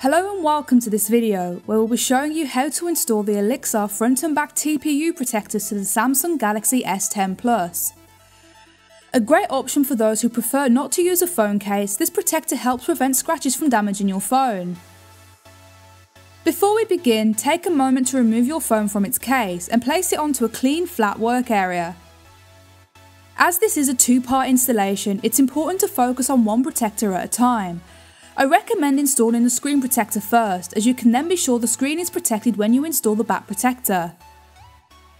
Hello and welcome to this video where we'll be showing you how to install the Olixar front and back TPU protectors to the Samsung Galaxy S10 Plus. A great option for those who prefer not to use a phone case, this protector helps prevent scratches from damaging your phone. Before we begin, take a moment to remove your phone from its case and place it onto a clean flat work area. As this is a two-part installation, it's important to focus on one protector at a time I recommend installing the screen protector first as you can then be sure the screen is protected when you install the back protector.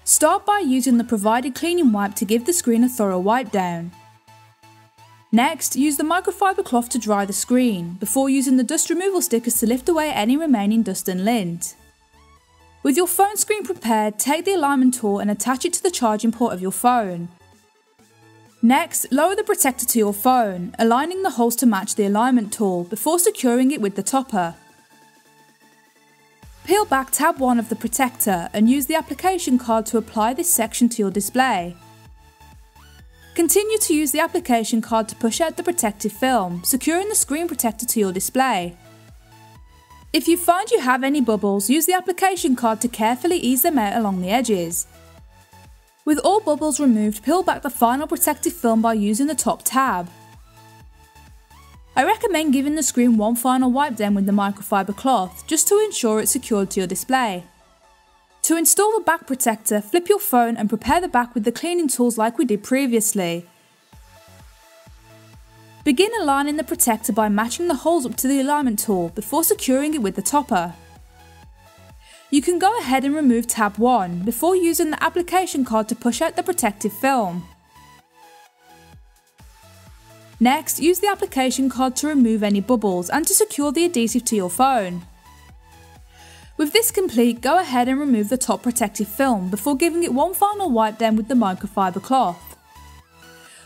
Start by using the provided cleaning wipe to give the screen a thorough wipe down. Next, use the microfiber cloth to dry the screen, before using the dust removal stickers to lift away any remaining dust and lint. With your phone screen prepared, take the alignment tool and attach it to the charging port of your phone. Next, lower the protector to your phone, aligning the holes to match the alignment tool before securing it with the topper. Peel back tab 1 of the protector and use the application card to apply this section to your display. Continue to use the application card to push out the protective film, securing the screen protector to your display. If you find you have any bubbles, use the application card to carefully ease them out along the edges. With all bubbles removed, peel back the final protective film by using the top tab. I recommend giving the screen one final wipe down with the microfiber cloth, just to ensure it's secured to your display. To install the back protector, flip your phone and prepare the back with the cleaning tools like we did previously. Begin aligning the protector by matching the holes up to the alignment tool before securing it with the topper. You can go ahead and remove tab 1 before using the application card to push out the protective film. Next, use the application card to remove any bubbles and to secure the adhesive to your phone. With this complete, go ahead and remove the top protective film before giving it one final wipe down with the microfiber cloth.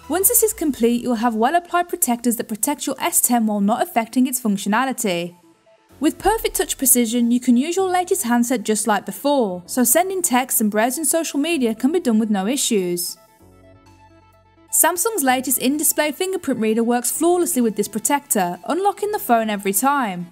Once this is complete, you'll have well applied protectors that protect your S10 while not affecting its functionality. With perfect touch precision, you can use your latest handset just like before, so sending texts and browsing social media can be done with no issues. Samsung's latest in-display fingerprint reader works flawlessly with this protector, unlocking the phone every time.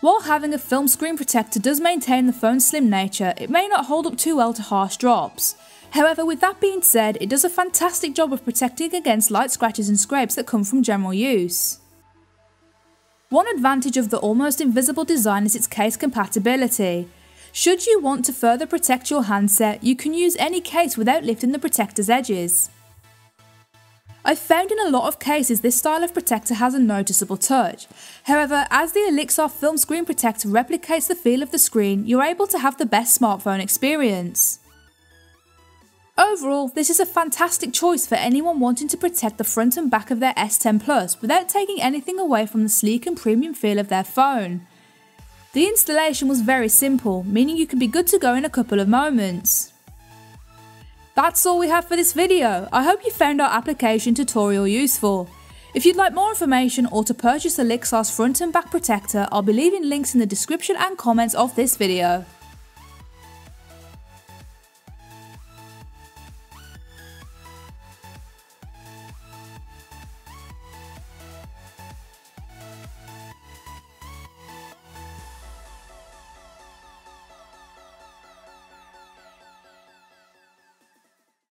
While having a film screen protector does maintain the phone's slim nature, it may not hold up too well to harsh drops. However, with that being said, it does a fantastic job of protecting against light scratches and scrapes that come from general use. One advantage of the almost invisible design is its case compatibility. Should you want to further protect your handset, you can use any case without lifting the protector's edges. I've found in a lot of cases this style of protector has a noticeable touch. However, as the Olixar film screen protector replicates the feel of the screen, you're able to have the best smartphone experience. Overall, this is a fantastic choice for anyone wanting to protect the front and back of their S10 Plus without taking anything away from the sleek and premium feel of their phone. The installation was very simple, meaning you can be good to go in a couple of moments. That's all we have for this video. I hope you found our application tutorial useful. If you'd like more information or to purchase Olixar's front and back protector, I'll be leaving links in the description and comments of this video.